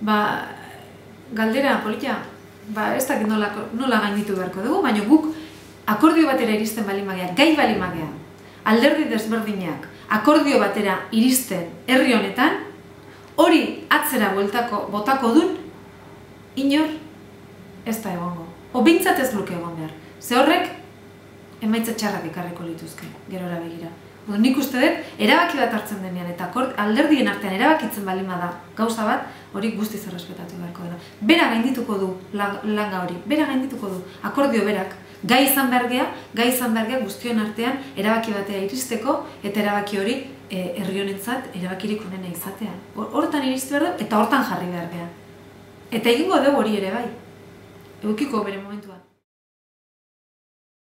ba, galdera polita, ba, ez dakit nola, nola gainditu beharko dugu, baina guk akordio batera iristen bali magea, gai bali magea, alderdi desberdinak, akordio batera iristen herri honetan, hori atzera bueltako, botako dun, inor ez da egongo. Obintzat ez luke egon behar. Ze horrek, emaitza txarrak ekarriko lituzke, gerora begira. Bo, nik uste dut, erabaki bat hartzen denean, eta alderdien artean erabakitzen bali da gauza bat, hori guztiz errespetatu beharko dela. Bera gaindituko du langa hori, bera gaindituko du, akordio berak, gai izan bergea, gai izan bergea guztion artean erabaki batea iristeko, eta erabaki hori e, herri honentzat erabakirik onena izatea. Hortan iristu behar du, eta hortan jarri behar Eta egingo dugu hori ere bai. Eukiko bere momentua.